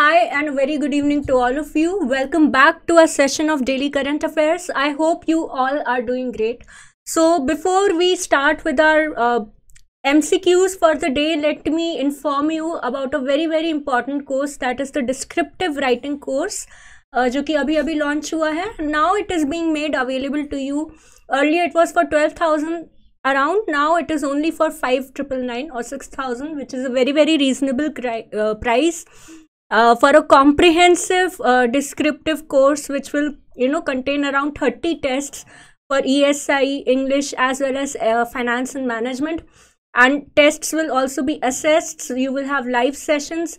Hi, and a very good evening to all of you. Welcome back to a session of Daily Current Affairs. I hope you all are doing great. So, before we start with our uh, MCQs for the day, let me inform you about a very, very important course that is the descriptive writing course. Uh, जो कि अभी अभी launch हुआ है now it is being made available to you earlier it was for twelve thousand around now it is only for 5999 or 6000 which is a very very reasonable uh, price uh, for a comprehensive uh, descriptive course which will you know contain around 30 tests for esi english as well as uh, finance and management. And tests will also be assessed. So you will have live sessions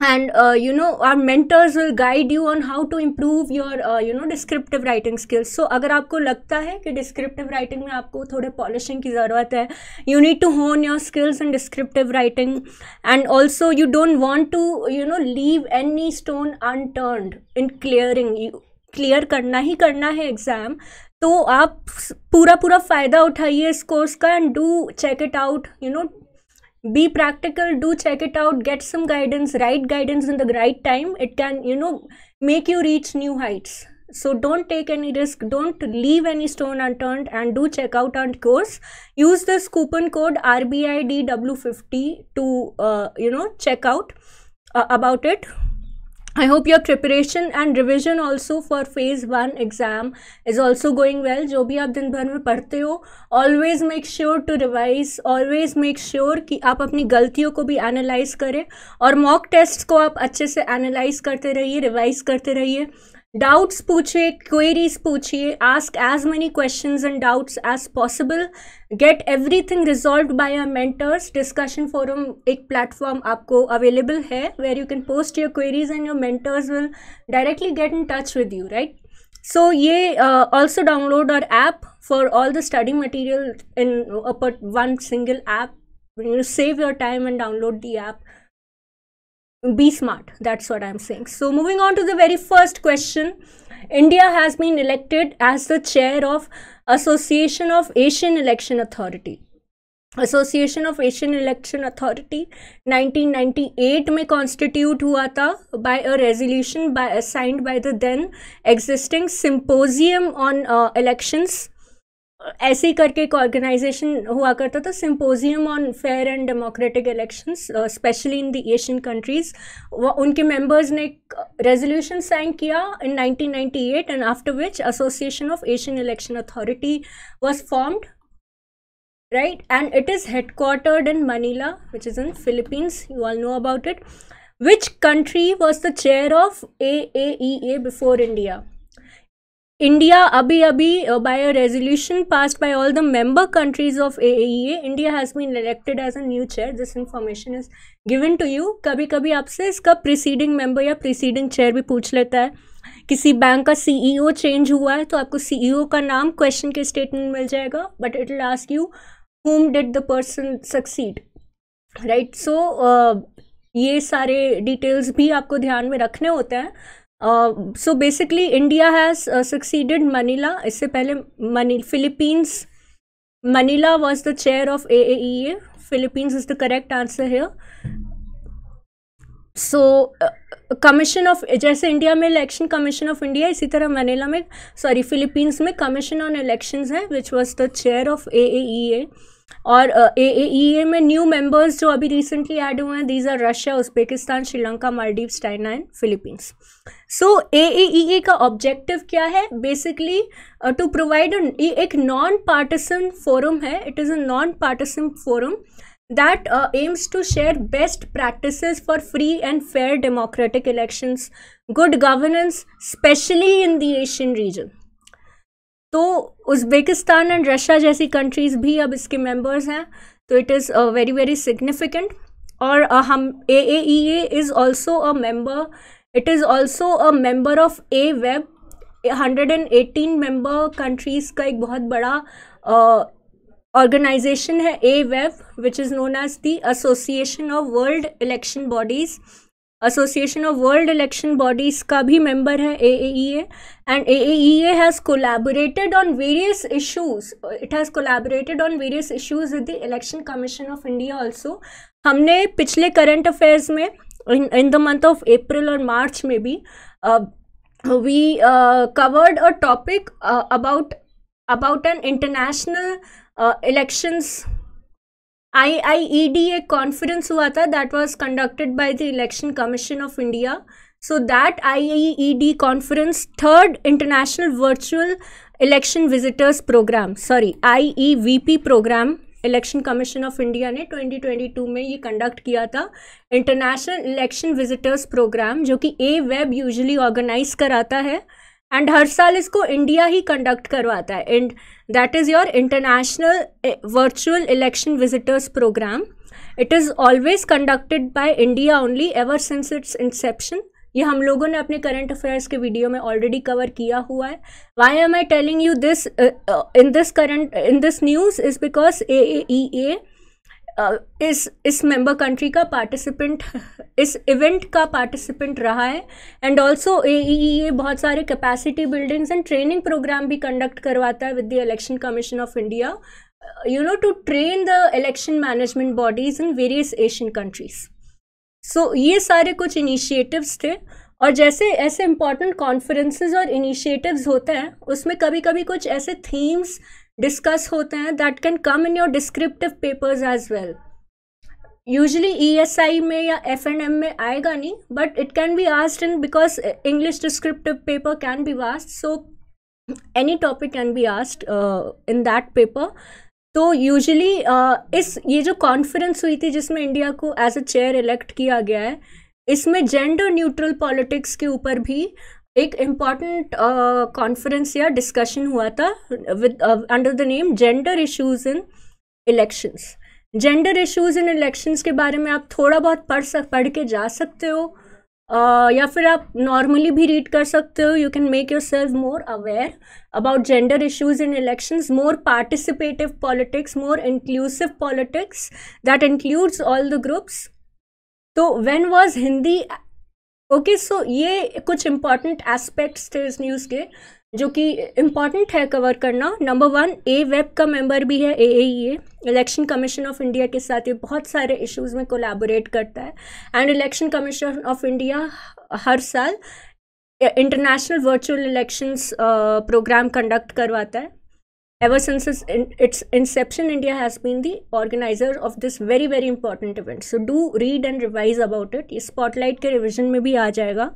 and uh, you know our mentors will guide you on how to improve your uh, you know descriptive writing skills so अगर आपको लगता है कि descriptive writing में आपको थोड़े polishing की ज़रूरत है you need to hone your skills in descriptive writing and also you don't want to you know leave any stone unturned in clearing you clear करना ही करना है एग्ज़ाम तो आप पूरा पूरा फ़ायदा उठाइए इस कोर्स का and do check it out you know be practical do check it out get some guidance right guidance in the right time. It can you know make you reach new heights. So don't take any risk don't leave any stone unturned and do check out our course. Use this coupon code rbidw50 to uh, you know check out uh, about it I hope your preparation and revision also for phase one exam is also going well जो भी आप दिन भर में पढ़ते हो always make sure to revise always make sure कि आप अपनी गलतियों को भी एनालाइज करें और मॉक टेस्ट को आप अच्छे से एनालाइज करते रहिए रिवाइज करते रहिए। डाउट्स पूछिए क्वेरीज पूछिए ask as many question and doubts as possible get everything resolve by our mentors discussion forum एक प्लेटफॉर्म आपको अवेलेबल है where you can post your queries and your mentors will directly get in touch with you right so ये also download our app for all the study material in one single app save your time and download the app be smart that's what i'm saying so moving on to the very first question india has been elected as the chair of association of asian election authority association of Asian election authority 1998 में constitute हुआ था by a resolution by assigned by the then existing symposium on elections ऐसे ही करके एक organisation हुआ करता था symposium on fair and democratic elections specially in the Asian countries उनके मेंबर्स ने एक रेजोल्यूशन साइन किया in 1998 and after which association of Asian election authority was formed right? And it is headquartered in manila, which is in philippines, you all know about it. Which country was the chair of aaea before india? India abhi abhi uh, by a resolution passed by all the member countries of AAEA India has been elected as a new chair this information is given to you कभी कभी आपसे इसका preceding member या preceding chair भी पूछ लेता है किसी बैंक का सीईओ चेंज हुआ है तो आपको सीईओ का नाम क्वेश्चन के स्टेटमेंट मिल जाएगा but it will ask you whom did the person succeed right so ये सारे डिटेल्स भी आपको ध्यान में रखने होते हैं so basically India has succeeded Manila इससे पहले money Philippines Manila was the chair of A A Philippines is the correct answer है सो कमीशन ऑफ़ जैसे इंडिया में इलेक्शन कमीशन ऑफ़ इंडिया इसी तरह मनीला में सॉरी फिलीपींस में commission on elections है which was the chair of A A और A ए में न्यू मेंबर्स जो अभी रिसेंटली ऐड हुए हैं these are Russia Uzbekistan Sri Lanka Maldives China and Philippines so A का ऑब्जेक्टिव क्या है बेसिकली टू प्रोवाइड एक नॉन पार्टिसन फोरम है it is a non partisan forum uh, aims to share best practices for free and fair democratic elections, good governance, especially in the Asian region. तो Uzbekistan and Russia जैसी countries भी अब इसके members हैं तो it is very very significant और uh, हम A A E A is also a member it is also a member of A web hundred and eighteen member countries का एक बहुत बड़ा ऑर्गेनाइजेशन uh, है A web which is known as the association of world election bodies association of world election bodies का भी member है A A and A A has collaborated on various issues it has collaborated on various issues with the election commission of India also हमने पिछले current affairs में in april or march maybe uh, we uh, covered a topic uh, about about an international uh, elections IIED एक conference हुआ था that was conducted by the election commission of India so that IIED conference, third international virtual election visitors program, sorry IEVP program election commission of India ने 2022 में ये conduct किया था international election visitors programme जो कि A वेब usually organise कराता है। एंड हर साल इसको इंडिया ही कंडक्ट करवाता है। And that is your international virtual election visitors program it is always conducted by India only ever since its inception ये हम लोगों ने अपने करंट अफेयर्स के वीडियो में ऑलरेडी कवर किया हुआ है। Why am I telling you this in this current in this news is because A A E A इस इस मेंबर कंट्री का पार्टिसिपेंट इस इवेंट का पार्टिसिपेंट रहा है एंड ऑल्सो ए बहुत सारे capacity buildings and training program भी कंडक्ट करवाता है with the election commission of India you know to train the election management bodies in various Asian countries so ये सारे कुछ इनिशिएटिव्स थे, और जैसे, ऐसे इंपॉर्टेंट कॉन्फ्रेंसेज और इनिशिएटिव्स होते हैं, उसमें कभी कभी कुछ ऐसे थीम्स डिस्कस होते हैं that can come in your descriptive papers as well usually E S I में या एफ़ एन एम में आएगा नहीं but it can be asked in because English descriptive paper can be vast so any topic can be asked in that paper तो usually इस, ये जो conference हुई थी जिसमें इंडिया को एज अ चेयर इलेक्ट किया गया है, इसमें जेंडर न्यूट्रल पॉलिटिक्स के ऊपर भी एक इंपॉर्टेंट कॉन्फ्रेंस या डिस्कशन हुआ था with under the name gender issues in elections gender issues in elections के बारे में आप थोड़ा बहुत पढ़ सक पढ़ के जा सकते हो Uh, या फिर आप नॉर्मली भी रीड कर सकते हो you can make yourself more aware about gender issues in elections more participative politics more inclusive politics that includes all the groups तो when was Hindi okay so ये कुछ इंपॉर्टेंट एस्पेक्ट्स थे इस news के, जो कि इंपॉर्टेंट है cover करना। नंबर वन ए वेब का मेंबर भी है A A election commission of India के साथ ये बहुत सारे इश्यूज़ में कोलैबोरेट करता है। And election commission of India हर साल international virtual elections program conduct करवाता है। ever since its, its inception india has been the organizer of this very very important event so do read and revise about it ये spotlight के revision में भी आ जाएगा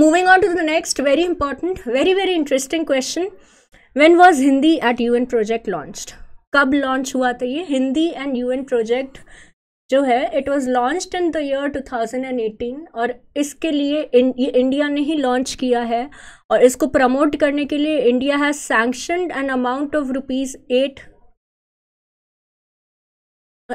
moving on to the next very important very very interesting question when was hindi at un project launched कब launch हुआ था ये Hindi and UN project जो है it was launched in the year 2018 और इसके लिए इन, इंडिया ने ही लॉन्च किया है और इसको प्रमोट करने के लिए India has sanctioned an amount of rupees eight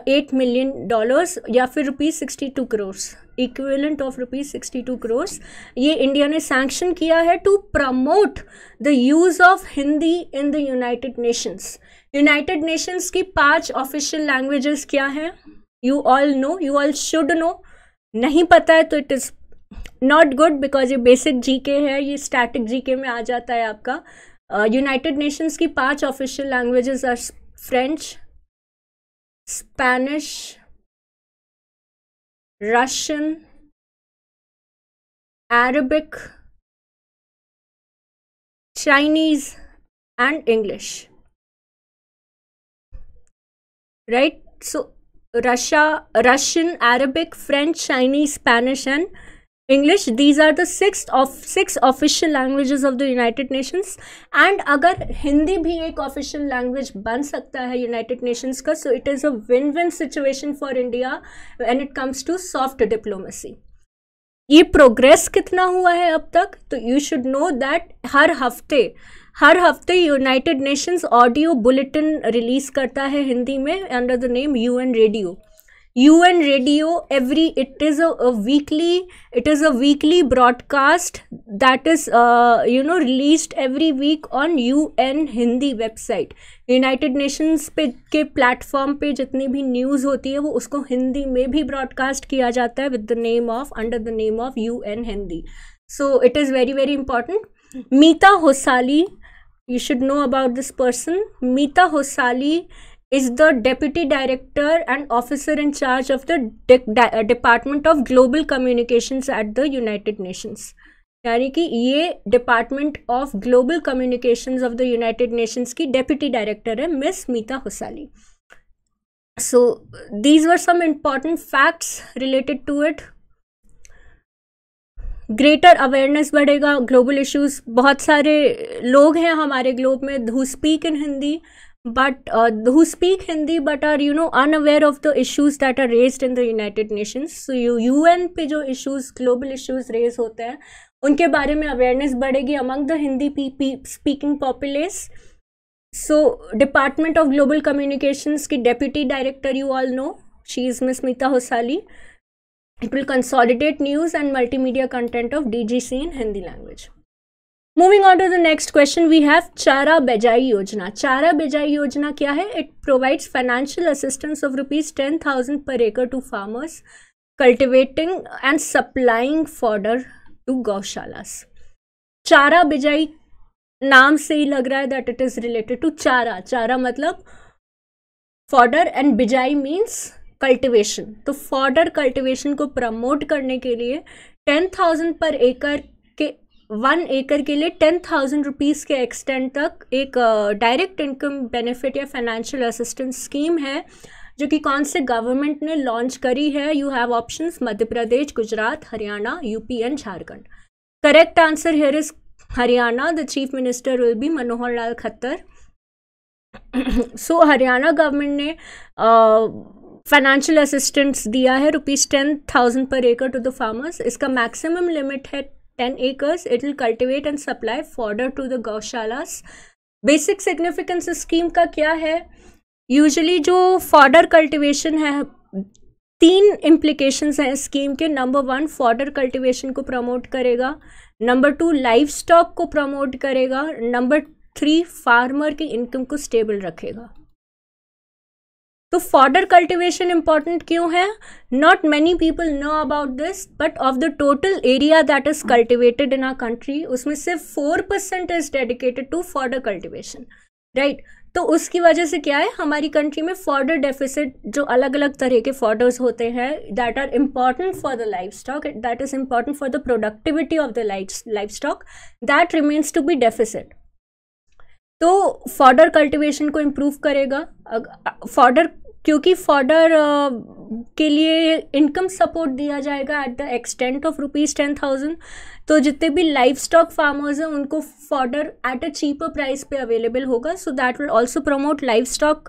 eight million dollars या फिर rupees sixty two crores equivalent of rupees sixty two crores ये इंडिया ने सैंक्शन किया है to promote the use of Hindi in the United Nations United Nations की पाँच official languages क्या हैं? You all know you all should know नहीं पता है तो it is not good because ये बेसिक जीके है ये स्टैटिक जीके में आ जाता है आपका। यूनाइटेड uh, नेशंस की पाँच official languages are French Spanish Russian Arabic, Chinese and English right So, Russia, Russian, Arabic, French, Chinese, Spanish, and English these are the six of six official languages of the United Nations and अगर हिंदी भी एक official language बन सकता है United Nations का it is a win win situation for India when it comes to soft diplomacy ये progress कितना हुआ है अब तक? तो यू शुड नो दैट हर हफ़्ते हर हफ़्ते United Nations audio bulletin release करता है हिंदी में under the name U N radio every it is a, a weekly it is a weekly broadcast that is uh, you know released every week on UN Hindi website. United Nations पे के platform पे जितनी भी news होती है वो उसको हिंदी में भी ब्रॉडकास्ट किया जाता है with the name of under the name of U N Hindi so it is very very important Mita Hosali you should know about this person meeta hosali is the deputy director and officer in charge of the De uh, department of global communications at the united nations यानी कि ये department of global communications of the United Nations की deputy director है miss Mita Husali so these were some important facts related to it greater awareness बढ़ेगा, global issues, बहुत सारे लोग हैं हमारे ग्लोब में who speak in Hindi but who speak Hindi but are you know unaware of the issues that are raise in the United Nation so U U N पे जो issues global issues raise होते हैं, उनके बारे में awareness बढ़ेगी among the Hindi speaking populace so department of global communications की deputy director you all know she is miss Mita Hosali it will consolidate news and multimedia content of dgc in hindi language moving on to the next question we have Chara Bejai Yojana Chara Bejai Yojana क्या है it provides financial assistance of rupees ten thousand per एकड़ to farmers cultivating and supplying fodder to गौशालास चारा बिजाई नाम से ही लग रहा है that it is related to chara chara मतलब फॉर्डर एंड बिजाई मीन्स कल्टिवेशन तो फॉर्डर कल्टिवेशन को प्रमोट करने के लिए टेन थाउज़ेंड पर एकड़ के वन एकड़ के लिए टेन थाउज़ेंड रुपीज़ के एक्सटेंड तक एक डायरेक्ट इनकम बेनिफिट या फाइनेंशियल असिस्टेंस स्कीम है, जो कि कौन से गवर्नमेंट ने लॉन्च करी है। You have options Madhya Pradesh, Gujarat, Haryana UP and Jharkhand. Correct answer here is Haryana. The chief minister will be Manohar Lal Khattar. So Haryana government ने financial assistance दिया है रुपीज़ टेन थाउज़ेंड पर एकड़ to the farmers इसका maximum limit है 10 acres. It will cultivate and supply fodder to the gaushalas basic significance scheme का क्या है? यूजली जो फॉर्डर कल्टिवेशन है, तीन इम्प्लीकेशंस हैं स्कीम के. नंबर वन फॉर्डर कल्टिवेशन को प्रमोट करेगा. नंबर टू लाइफ स्टॉक को प्रमोट करेगा. नंबर थ्री फार्मर की इनकम को स्टेबल रखेगा. तो फॉर्डर कल्टिवेशन इंपॉर्टेंट क्यों है? Not many people know about this but of the total area that is cultivated in our country उसमें सिर्फ़ four percent is dedicated to fodder cultivation right तो उसकी वजह से क्या है? हमारी कंट्री में फॉर्डर डेफिसिट जो अलग अलग तरह के फॉर्डर्स होते हैं that are important for the life stock that is important for the productivity of the life stock that remains to be deficit तो फॉर्डर कल्टिवेशन को इम्प्रूव करेगा। फॉर्डर क्योंकि फॉर्डर के लिए इनकम सपोर्ट दिया जाएगा at the extent of rupees ten thousand तो जितने भी लाइफ स्टॉक फार्मर्स हैं, उनको fodder at a cheaper price पे अवेलेबल होगा। So that will also promote life stock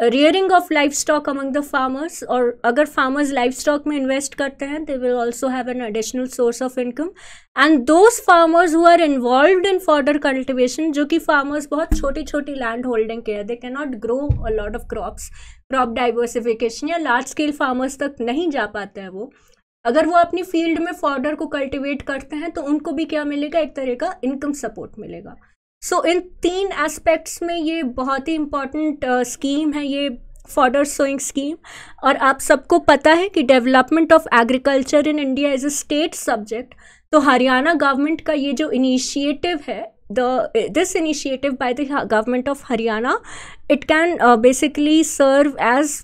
rearing of life stock among the farmers और अगर फार्मर्स लाइफ स्टॉक में इन्वेस्ट करते हैं they will also have an additional source of income and those farmers who are involve in fodder cultivation जो कि farmers बहुत छोटी छोटी लैंड होल्डिंग के हैं they can not grow a lot of crops crop diversification या large scale farmers तक नहीं जा पाते हैं वो। अगर वो अपनी फ़ील्ड में फॉर्डर को कल्टिवेट करते हैं तो उनको भी क्या मिलेगा? एक तरह का इनकम सपोर्ट मिलेगा। सो इन तीन एस्पेक्ट्स में ये बहुत ही इंपॉर्टेंट स्कीम uh, है ये फॉर्डर सोइंग स्कीम और आप सबको पता है कि development of agriculture in India is a state subject तो हरियाणा गवर्नमेंट का ये जो इनिशिएटिव है the this initiative by the government of Haryana it can basically serve as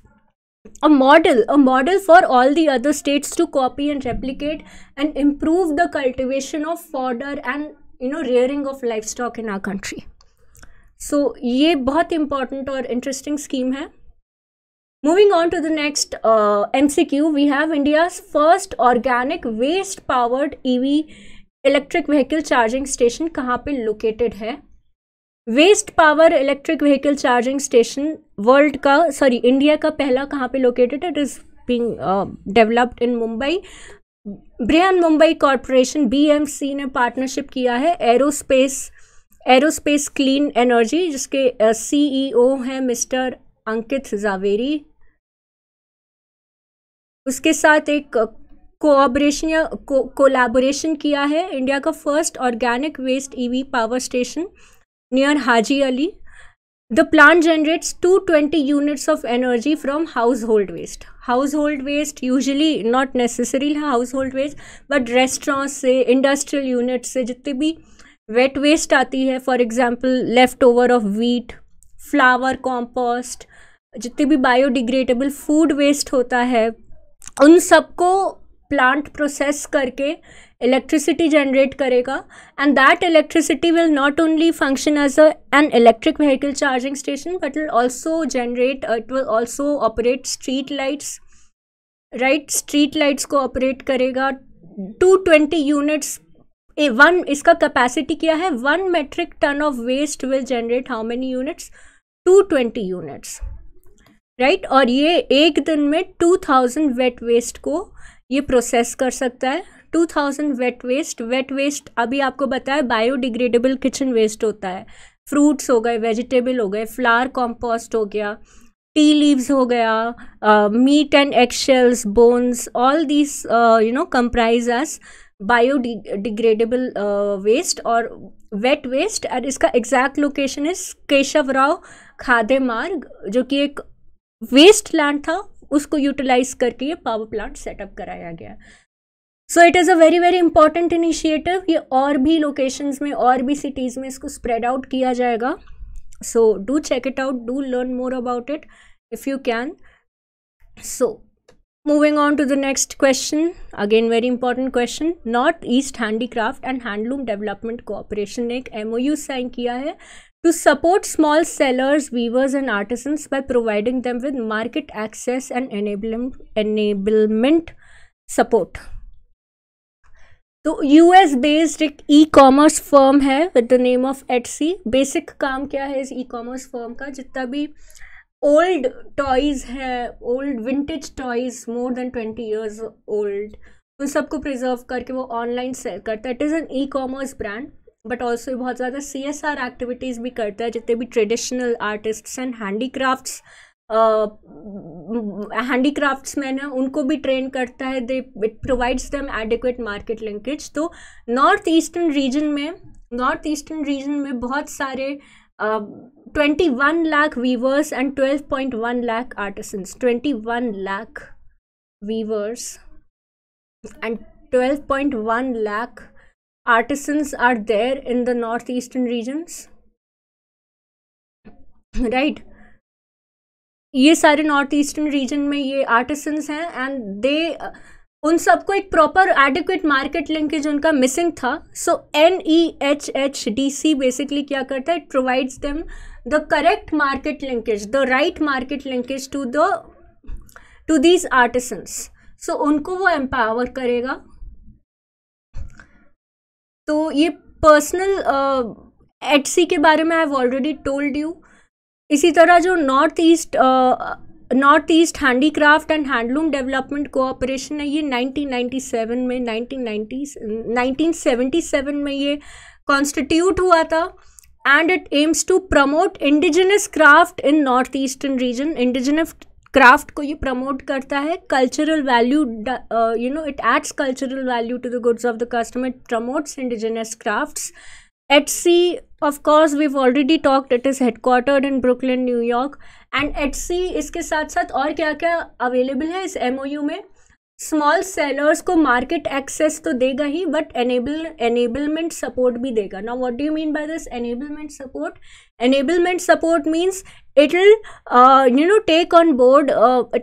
a model a model for all the other states to copy and replicate and improve the cultivation of fodder and you know rearing of life stock in our country so ये बहुत important और interesting scheme है. Moving on to the next M C Q we have India's first organic waste powered E V electric vehicle charging station कहाँ पे located है? Waste power electric vehicle charging station world का sorry India का पहला कहाँ पे located it is being developed in Mumbai Brihan Mumbai corporation BMC ने partnership किया है एरोस्पेस एरोस्पेस क्लीन एनर्जी जिसके सीईओ e हैं मिस्टर अंकित जावेरी। उसके साथ एक कोऑपरेशन या कोलैबोरेशन किया है। इंडिया का first organic waste EV power station near Haji Ali The plant generates 220 units of energy from household waste. Household waste usually not necessarily household waste but restaurants से industrial units से जितने भी wet waste आती है for example leftover of wheat flour compost जितने भी biodegradable food waste होता है उन सबको प्लांट प्रोसेस करके इलेक्ट्रिसिटी जनरेट करेगा। And that electricity will not only function as a an electric vehicle charging station but will also generate it will also operate street lights right street lights को operate करेगा। Two twenty units a one इसका capacity क्या है? One metric ton of waste will generate how many units two twenty units right और ये एक दिन में टू थाउज़ेंड वेट वेस्ट को ये प्रोसेस कर सकता है। Two thousand wet waste wet waste अभी आपको बताया बायोडिग्रेडेबल किचन वेस्ट होता है। फ्रूट्स हो गए वेजिटेबल हो गए फ्लावर कॉम्पोस्ट हो गया टी लीव्स हो गया meat and eggshells bones all this you know comprise as biodegradable waste और वेट वेस्ट और इसका exact location is Keshav Rao Khade Marg जो कि एक वेस्ट लैंड था। उसको यूटिलाइज करके ये पावर प्लांट सेटअप कराया गया। So it is a very very important initiative ये और भी लोकेशंस में, और भी सिटीज़ में इसको स्प्रेड आउट किया जाएगा। So do check it out do learn more about it if you can so moving on to the next question again very important question north east handicraft and handloom development corporation ने एक M sign किया है। To support small sellers, weavers, and artisans by providing them with market access and enablement, enablement support. तो US based एक ई commerce firm है with the name of Etsy basic काम क्या है इस ई कॉमर्स फर्म का? जितना भी ओल्ड टॉयज़ है old vintage toys more than twenty years old उन सबको प्रिजर्व करके वो ऑनलाइन सेल करता है. It is an E commerce brand but also बहुत ज़्यादा सी एस आर एक्टिविटीज़ भी करता है, जितने भी traditional artist and handicrafts man है उनको भी ट्रेन करता है। They it provides them adequate market linkage तो नॉर्थ ईस्टर्न रीजन में नॉर्थ ईस्टर्न रीजन में बहुत सारे twenty one lakh weavers and twelve point one lakh artisans twenty one lakh weavers and twelve point one lakh artisans are there in the northeastern regions. Right. ये सारे north eastern region में ये artisans हैं and they उन सबको एक proper adequate market linkage उनका missing था. So N E H H D C basically क्या करता है? It provides them the correct market linkage the right market linkage to the to these artisans so उनको वो एम्पावर करेगा. तो ये पर्सनल एटसी के बारे में I have already told you इसी तरह जो north east north east handicraft and handloom development cooperation है, ये 1997 में 1990 1977 में ये कॉन्स्टिट्यूट हुआ था and it aims to promote indigenous craft in north eastern region indigenous craft को ये प्रमोट करता है cultural value you know it adds cultural value to the goods of the customer it promotes indigenous crafts see of course we've already talked it is headquartered in Brooklyn New York and Etsy इसके साथ साथ और क्या क्या available है इस M में? Small sellers को मार्केट एक्सेस तो देगा ही बट एनेबल एनेबलमेंट सपोर्ट भी देगा। ना what do mean by this enablement support enablement support means it will you know take on board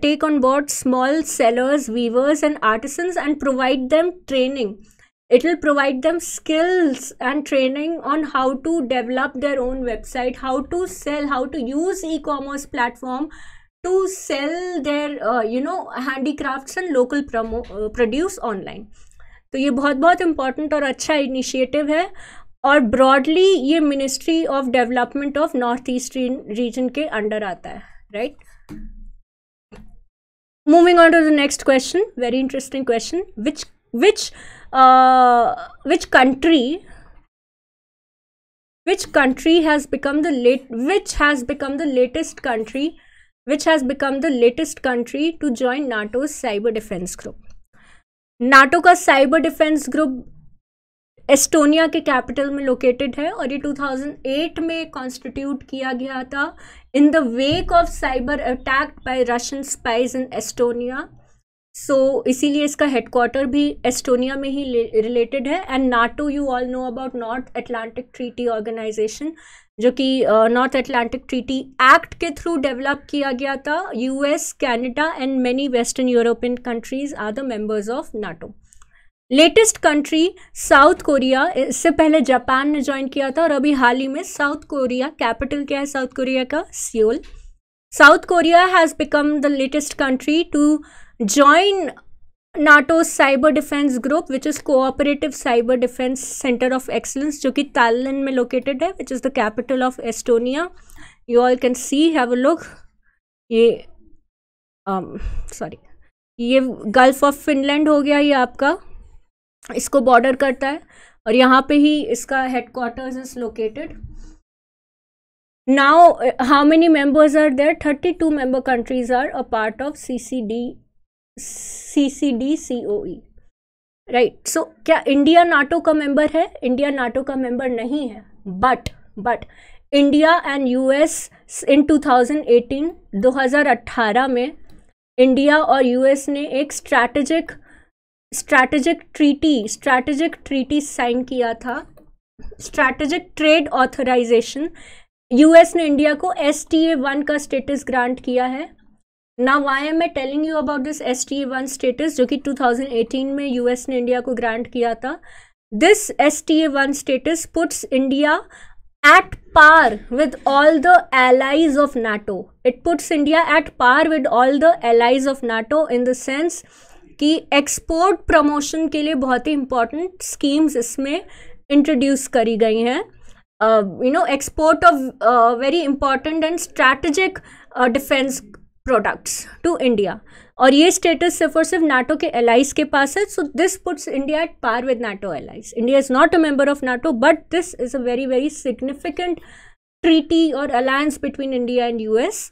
take on board small sellers weavers and artisans and provide them training it will provide them skills and training on how to develop their own website how to sell how to use E commerce platform to sell their uh, you know handicrafts and local promo uh, produce online तो ये बहुत बहुत important और अच्छा initiative है और broadly ये ministry of development of north east region के अंडर आता है right moving on to the next question very interesting question which which which country which country has become the late which has become the latest country which has become the latest country to join NATO's cyber defense group. NATO का cyber defence group Estonia के capital में located है और ये 2008 में constitute किया गया था in the wake of cyber attack by Russian spies in Estonia so so, इसीलिए इसका हेडक्वार्टर भी एस्टोनिया में ही रिलेटेड है and NATO you all know about north Atlantic treaty organisation जो कि नॉर्थ अटलांटिक ट्रीटी एक्ट के थ्रू डेवलप किया गया था। US Canada and many western European countries are the members of NATO latest country south Korea इससे पहले Japan ने join किया था और अभी हाल ही में साउथ कोरिया कैपिटल क्या है साउथ कोरिया का? Seoul South Korea has become the latest country to join NATO's cyber defence group which is cooperative cyber defence centre of excellence जो कि तालन में लोकेटेड है which is the capital of Estonia you all can see have a look ये sorry um, ये gulf of Finland हो गया ये आपका। इसको बॉर्डर करता है और यहाँ पे ही इसका headquarters is located now how many members are there thirty two member countries are a part of C C D C O E right so क्या इंडिया नाटो का मेंबर है? इंडिया नाटो का मेंबर नहीं है. But but India and US in 2018 2018 में India और US ने एक strategic strategic treaty strategic treaty sign किया था. स्ट्रैटेजिक ट्रेड ऑथराइजेशन यूएस ने इंडिया को एस टी ए वन का स्टेटस ग्रांट किया है. ना why am I telling you about this S T one status जो कि 2018 में यूएस ने इंडिया को ग्रांट किया था? This S T A one status puts India at par with all the allies of NATO it puts India at par with all the allies of NATO in the sense कि export promotion के लिए बहुत ही important schemes इसमें introduce करी गई हैं। You know export of very important and strategic defence products to India और ये स्टेटस सिर्फ़ और सिर्फ़ नाटो के एलाइज के पास है so this puts India at par with NATO allies India is not a member of NATO but this is a very very significant treaty और alliance between India and US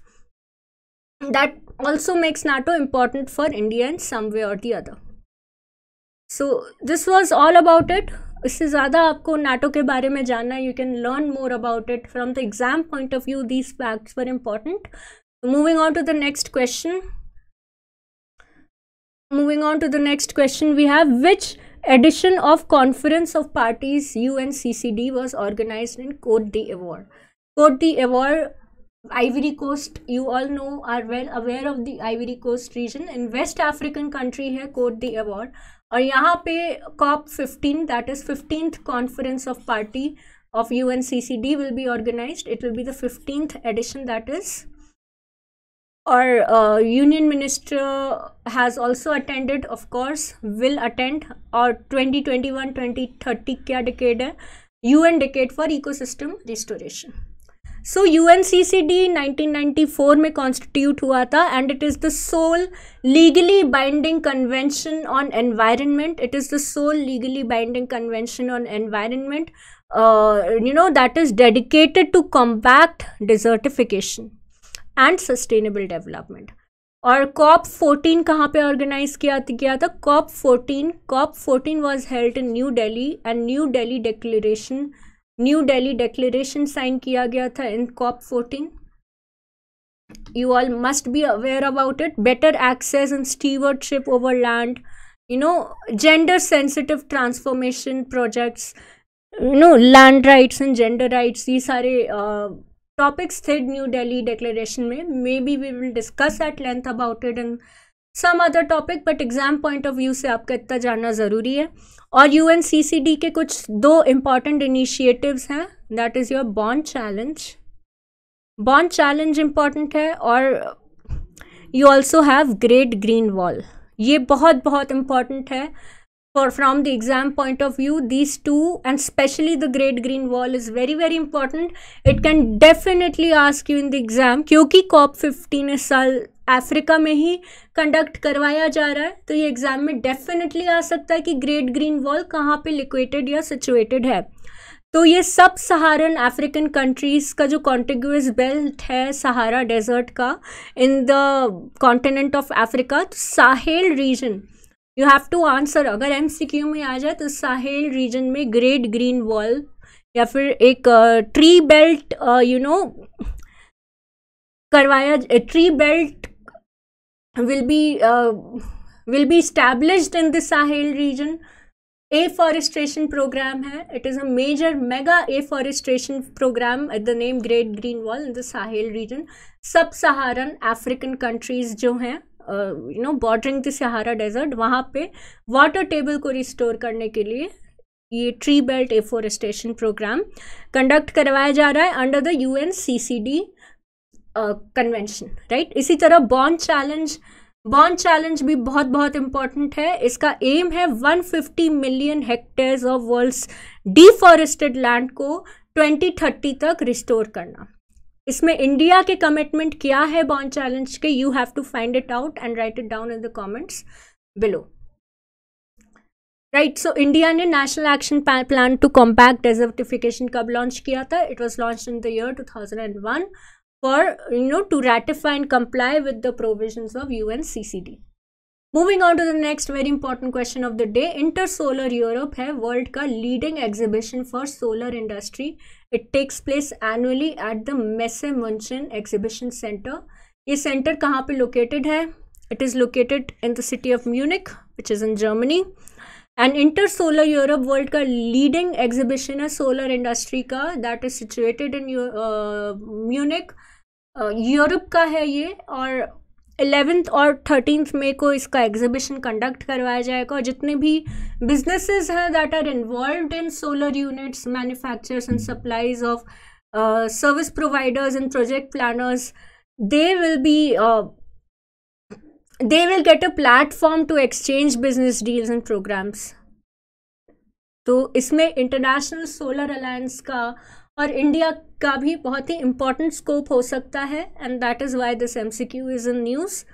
that also makes nato important for india in some way or the other. So this was all about it. इससे ज़्यादा आपको NATO के बारे में जानना है you can learn more about it from the exam point of view these facts were important Moving on to the next question moving on to the next question we have which edition of conference of parties unccd was organized in cote d'ivoire cote d'ivoire ivory coast you all know are well aware of the ivory coast region in west african country है coat दी award और यहाँ पे COP fifteen that is fifteenth conference of party of UNCCD will be organized. It will be the 15th edition that is. Our uh, union minister has also attended, of course, will attend. Our 2021-2030 क्या decade है? UN decade for ecosystem restoration. So U N C C D nineteen ninety four में constitute हुआ था and it is the sole legally binding convention on environment it is the sole legally binding convention on environment you know that is dedicated to compact desertification and sustainable development और COP fourteen कहाँ पे organise किया गया था? COP fourteen COP fourteen was held in New Delhi and New Delhi declaration New Delhi declaration sign किया गया था in COP fourteen you all must be aware about it better access in stewardship over land you know gender sensitive transformation projects you know land rights and gender rights ये सारे थे New Delhi declaration में maybe we will discuss at length about it in some other topic but exam point of view से आपका इतना जानना ज़रूरी है। और U N C C D के कुछ दो इंपॉर्टेंट इनिशिएटिव्स हैं that is your bond challenge bond challenge important है, और you also have great green wall ये बहुत बहुत इंपॉर्टेंट है। For, from the exam point of view, these two, and especially the great green wall is very very important. It can definitely ask you in the exam, क्योंकि COP fifteen इस साल Africa में ही conduct करवाया जा रहा है तो ये एग्ज़ाम में डेफिनेटली आ सकता है कि ग्रेट ग्रीन वॉल कहाँ पे लिक्वेटेड या सिचुएटेड है। तो ये सब सहारन अफ्रीकन कंट्रीज़ का जो कॉन्टिग्यूस बेल्ट है सहारा डेजर्ट का in the continent of Africa Sahel region you have to answer अगर एम सी क्यू में आ जाए तो साहेल रीजन में ग्रेट ग्रीन वॉल या फिर एक ट्री बेल्ट यू नो करवाया tree belt will be will be established in the Sahel region afforestation programme है. It is a major mega afforestation programme at the name great green wall in the Sahel region sub Saharan African countries जो हैं you know bordering the Sahara desert वहाँ पे water table को restore करने के लिए ये tree belt afforestation programme conduct करवाया जा रहा है under the U N C C D convention right इसी तरह बॉन्ड चैलेंज बॉन्ड चैलेंज भी बहुत बहुत इंपॉर्टेंट है। इसका एम है 150 million hectares of world's deforested land को 2030 तक रिस्टोर करना। इसमें इंडिया के कमिटमेंट क्या है बॉन्ड चैलेंज के you have to find it out and write it down in the comments below right so India ने national action plan to compact desertification कब लॉन्च किया था? It was launch in the year two thousand and one for you know to ratify and comply with the provision of U N C C of UNCCD. Moving on to the next very important question of the day, Intersolar Europe है world का leading exhibition for solar industry. It takes place annually at the Messe München Exhibition Center. ये center कहाँ पे located है? It is located in the city of Munich, which is in Germany. And inter solar Europe world का leading exhibition है solar industry का that is situated in Munich Europe का है ये और एलेवेंथ और थर्टींथ मे को इसका एग्जीबिशन कंडक्ट करवाया जाएगा और जितने भी बिजनेसेस हैं that are involve in solar units manufacturers and supplies of service providers and project planners they will be they will get a platform to exchange business deals and programs. तो इसमें international solar alliance का और India का भी बहुत ही important scope हो सकता है and that is why this M C Q is in news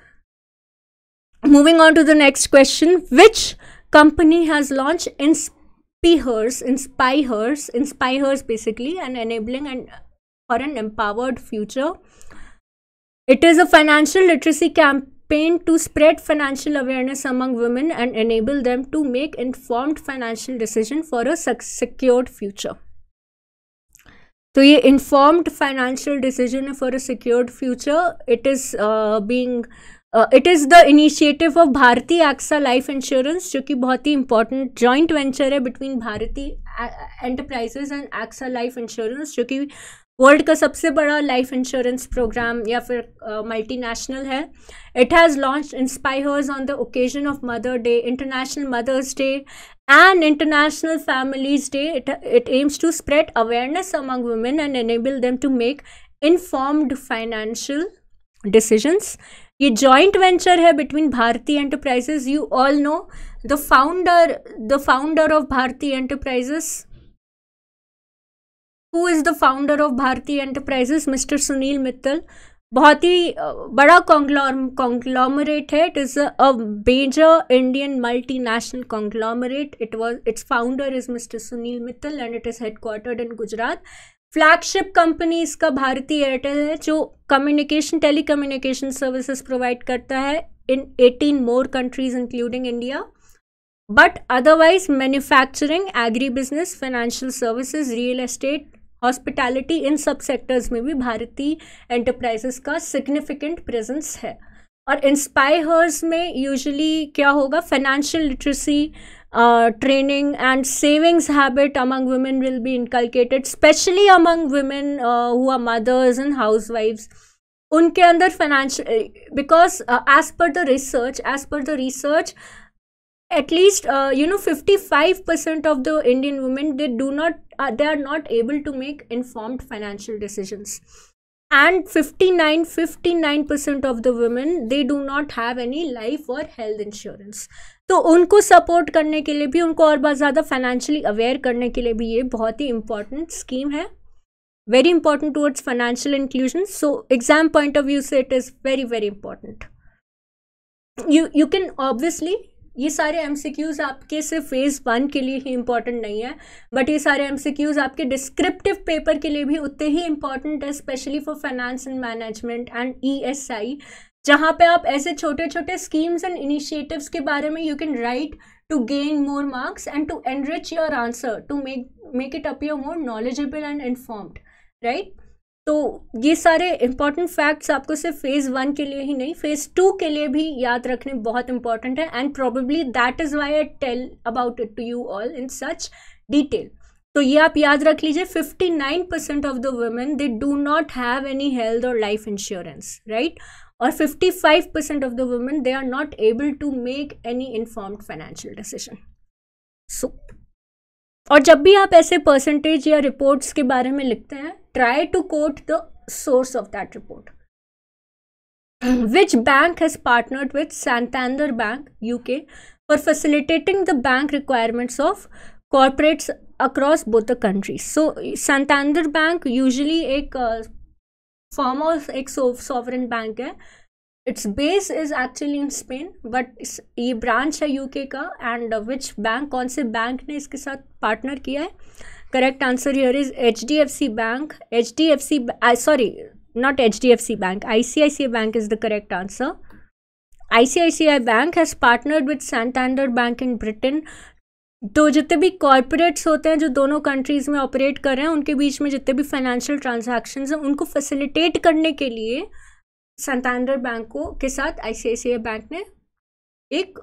moving on to the next question which company has launched inspihers inspihers inspihers basically and enabling and for an empowered future it is a financial literacy camp campaign to spread financial awareness among women and enable them to make informed financial decision for a secured future. तो ये informed financial decision है for a secured future it is being it is the initiative of Bharti AXA life insurance जो कि बहुत ही important joint venture है between Bharatiya enterprises and AXA life insurance जो कि वर्ल्ड का सबसे बड़ा लाइफ इंश्योरेंस प्रोग्राम या फिर मल्टीनेशनल है। It has launch InspireHers on the occasion of mother day international mothers day and international families day. It, it aims to spread awareness among women and enable them to make informed financial decisions. ये joint venture है between Bharti enterprises you all know the founder the founder of Bharti enterprises who is the founder of Bharti enterprises mister Sunil Mittal बहुत ही बड़ा conglomerate है। It is a major Indian multi national conglomerate it was its founder is mister Sunil Mittal and it is headquartered in Gujarat flagship company इसका भारती एयरटेल है, जो communication tele communication services provide करता है in eighteen more countries including India but otherwise manufacturing agri business financial services real estate hospitality इन सब sectors में भी भारतीय Enterprises का सिग्निफिकेंट प्रेजेंस है। और इंस्पायर्स में यूजुअली क्या होगा? Financial literacy training and savings habit among women will be inculcated specially among women who are mothers and house wives उनके अंदर financial because as per the research as per the research at least uh, you know 55% of the indian women they do not uh, they are not able to make informed financial decisions and 59 59% of the women they do not have any life or health insurance तो उनको support करने के लिए भी उनको और बहुत ज़्यादा फाइनेंशियली अवेयर करने के लिए भी ये बहुत ही इंपॉर्टेंट स्कीम है very important towards financial inclusion so exam point of view से it is very very important you you can obviously ये सारे एम आपके सिर्फ़ फ़ेज़ वन के लिए ही इंपॉर्टेंट नहीं है बट ये सारे एम आपके डिस्क्रिप्टिव पेपर के लिए भी उतने ही इंपॉर्टेंट है specially for finance and management and E S I जहाँ पे आप ऐसे छोटे छोटे स्कीम्स एंड इनिशिएटिव्स के बारे में you can write to gain more marks and to enrich your answer to make make it appear more knowledgeable and informed right तो ये सारे इंपॉर्टेंट फैक्ट्स आपको सिर्फ़ फ़ेज़ वन के लिए ही नहीं फ़ेज़ टू के लिए भी याद रखने बहुत इंपॉर्टेंट है and probably that is why I tell about it to you all in such detail तो ये आप याद रख लीजिए 59 percent of the women they do not have any health और लाइफ इंश्योरेंस राइट और 55 percent of the women they are not able to make any informed financial decision so और जब भी आप ऐसे परसेंटेज या रिपोर्ट्स के बारे में लिखते हैं Try to quote the source of that report which bank has partnered with Santander Bank UK for facilitating the bank requirements of corporates across both the countries. So Santander Bank usually एक form of एक sovereign bank है its base is actually in Spain but ये branch है UK का and which bank कौन से bank ने इसके साथ पार्टनर किया है correct answer here is H D F C bank H D F C sorry not H D F C bank I C I C I bank is the correct answer I C I C I bank has partnered with Santander bank in Britain तो जितने भी corporates होते हैं जो दोनों countries में operate कर रहे हैं, उनके बीच में जितने भी फाइनेंशियल ट्रांजेक्शन हैं, उनको फैसिलिटेट करने के लिए संतानर बैंक को, के साथ आईसीआईसीआई बैंक ने एक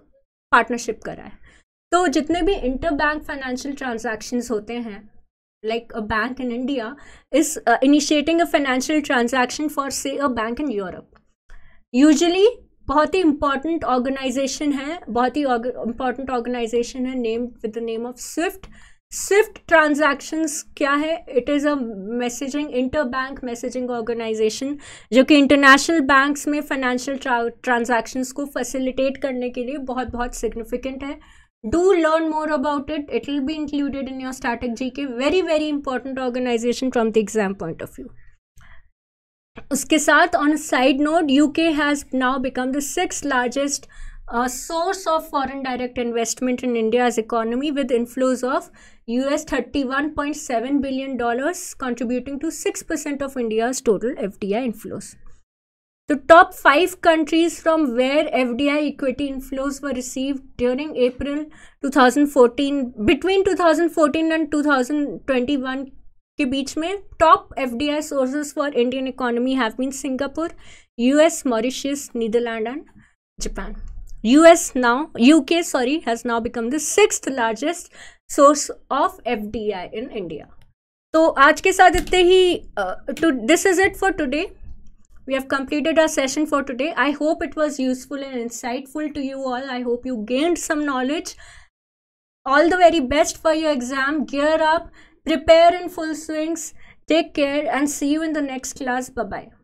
पार्टनरशिप करा है। तो जितने भी इंटर बैंक फाइनेंशियल ट्रांजेक्शन्स होते हैं like a bank in India is initiating a financial transaction for से a bank in Europe usually बहुत ही इंपॉर्टेंट ऑर्गेनाइजेशन है, बहुत ही इंपॉर्टेंट ऑर्गेनाइजेशन है name with the name of SWIFT SWIFT transactions क्या है? It is a messaging inter bank messaging organisation जो कि इंटरनेशनल बैंक्स में फाइनेंशियल ट्रांजैक्शंस को फैसिलिटेट करने के लिए बहुत बहुत सिग्निफिकेंट है. Do learn more about it it will be included in your startup जी के very very important organisation from the exam point of view उसके साथ on side note UK has now become the six largest source of foreign direct investment in India's economy with inflows of US $31.7 billion contributing to 6% of India's total FDI inflows. The top five countries from where FDI equity inflows were received during April 2014, between 2014 and 2021 के बीच में top F D I sources for Indian economy have been Singapore US Mauritius Netherland and Japan US now UK sorry has now become the six largest source of F D I in India तो आज के साथ इतने ही this is it for today we have completed our session for today. I hope it was useful and insightful to you all. I hope you gained some knowledge. All the very best for your exam. Gear up prepare in full swings take care and see you in the next class. Bye bye